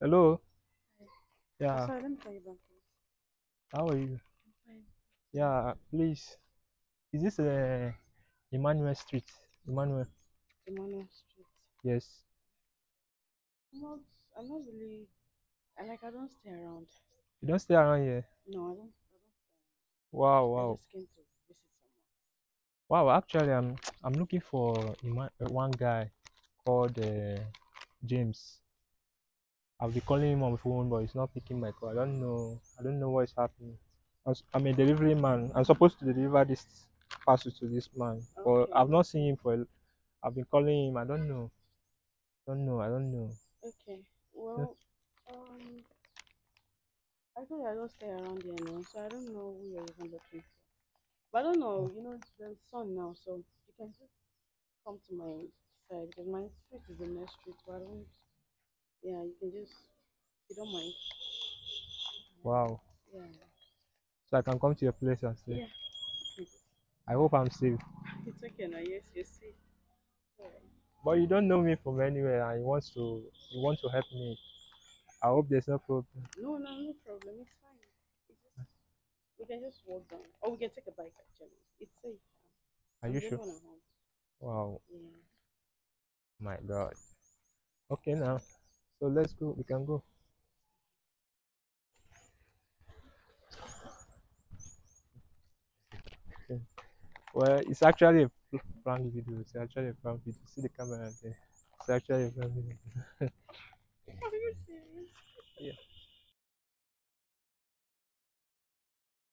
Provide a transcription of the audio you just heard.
Hello. Oh, Yeah. sorry, let me call you back. please. How are you? Fine. Yeah. Please. Is this uh, Emmanuel Street? Emmanuel. Emmanuel Street. Yes. I'm not, I'm not really, I like, I don't stay around. You don't stay around here. No, I don't, I don't stay Wow. around. I Wow. just came to visit someone. Wow. Actually, I'm I'm looking for one guy called uh, James. I've been calling him on the phone, but he's not picking my call. I don't know. I don't know what is happening. I'm a delivery man. I'm supposed to deliver this parcel to this man, but I've not seen him for. a- I've been calling him. I don't know. I Don't know. I don't know. Okay. Well, I told I don't stay around here now, so I don't know who you're even looking for. But I don't know, you know, there's sun now, so you can just come to my side because my street is the next street, so I don't, yeah, you can just, you don't mind. Wow. Yeah. So I can come to your place and stay. Yeah. I hope I'm safe. it's okay now, yes, you see. Alright. But you don't know me from anywhere and you want to you want to help me. I hope there's no problem. No, no, no problem. It's fine. It's just, we can just walk down, or we can take a bike actually. It's safe. Are you sure? only one at home. Wow, Yeah. my God. Okay now. So let's go. We can go. Okay. Well, it's actually a pr- prank video. It's actually a prank video. See the camera there. It's actually a prank video. Yeah.